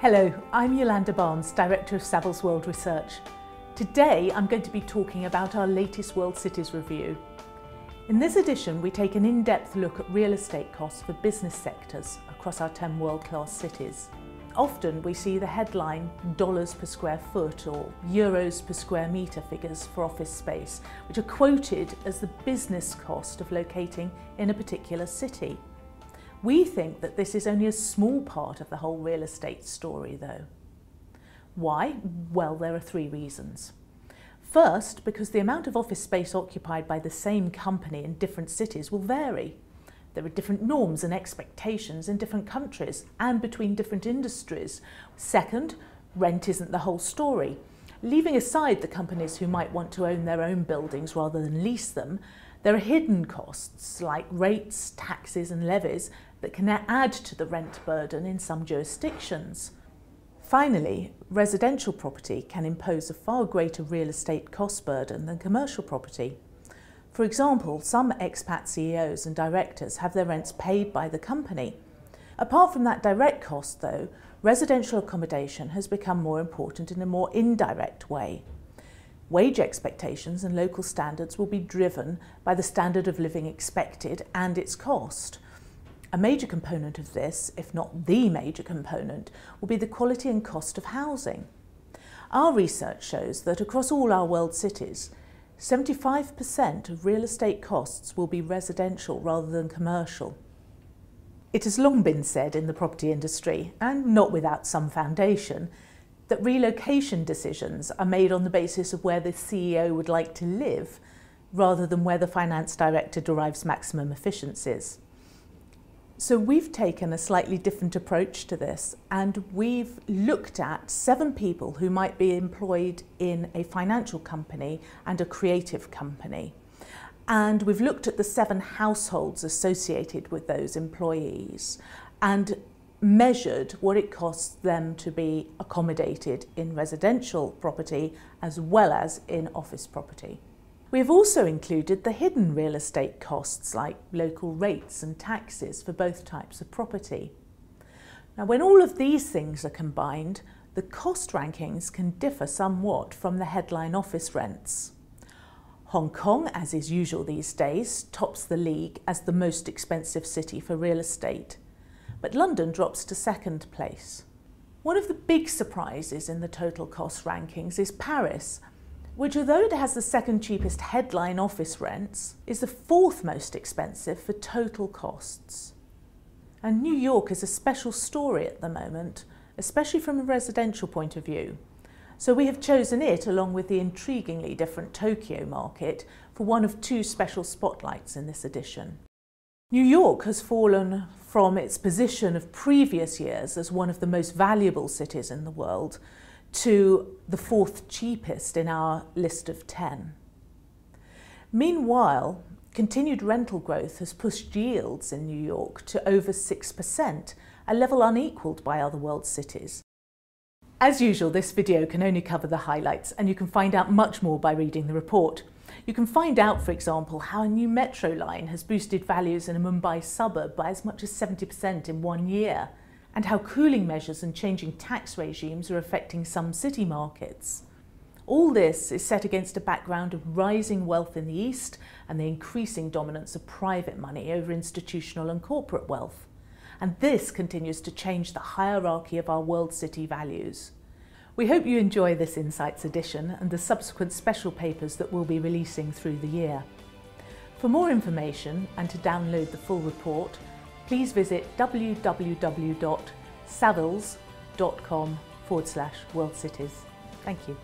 Hello, I'm Yolande Barnes, Director of Savills World Research. Today I'm going to be talking about our latest World Cities Review. In this edition we take an in-depth look at real estate costs for business sectors across our 10 world-class cities. Often we see the headline dollars per square foot or euros per square metre figures for office space, which are quoted as the business cost of locating in a particular city. We think that this is only a small part of the whole real estate story though. Why? Well, there are three reasons. First, because the amount of office space occupied by the same company in different cities will vary. There are different norms and expectations in different countries and between different industries. Second, rent isn't the whole story. Leaving aside the companies who might want to own their own buildings rather than lease them, there are hidden costs like rates, taxes and levies that can add to the rent burden in some jurisdictions. Finally, residential property can impose a far greater real estate cost burden than commercial property. For example, some expat CEOs and directors have their rents paid by the company. Apart from that direct cost though, residential accommodation has become more important in a more indirect way. Wage expectations and local standards will be driven by the standard of living expected and its cost. A major component of this, if not the major component, will be the quality and cost of housing. Our research shows that across all our world cities, 75% of real estate costs will be residential rather than commercial. It has long been said in the property industry, and not without some foundation, that relocation decisions are made on the basis of where the CEO would like to live rather than where the finance director derives maximum efficiencies. So we've taken a slightly different approach to this and we've looked at seven people who might be employed in a financial company and a creative company. And we've looked at the seven households associated with those employees and measured what it costs them to be accommodated in residential property as well as in office property. We have also included the hidden real estate costs like local rates and taxes for both types of property. Now when all of these things are combined, the cost rankings can differ somewhat from the headline office rents. Hong Kong, as is usual these days, tops the league as the most expensive city for real estate but London drops to second place. One of the big surprises in the total cost rankings is Paris, which although it has the second cheapest headline office rents, is the fourth most expensive for total costs. And New York is a special story at the moment, especially from a residential point of view. So we have chosen it along with the intriguingly different Tokyo market for one of two special spotlights in this edition. New York has fallen from its position of previous years as one of the most valuable cities in the world to the fourth cheapest in our list of 10. Meanwhile, continued rental growth has pushed yields in New York to over 6%, a level unequalled by other world cities. As usual, this video can only cover the highlights and you can find out much more by reading the report. You can find out, for example, how a new metro line has boosted values in a Mumbai suburb by as much as 70% in one year, and how cooling measures and changing tax regimes are affecting some city markets. All this is set against a background of rising wealth in the East and the increasing dominance of private money over institutional and corporate wealth. And this continues to change the hierarchy of our world city values. We hope you enjoy this Insights edition and the subsequent special papers that we'll be releasing through the year. For more information and to download the full report, please visit www.savills.com forward slash world cities. Thank you.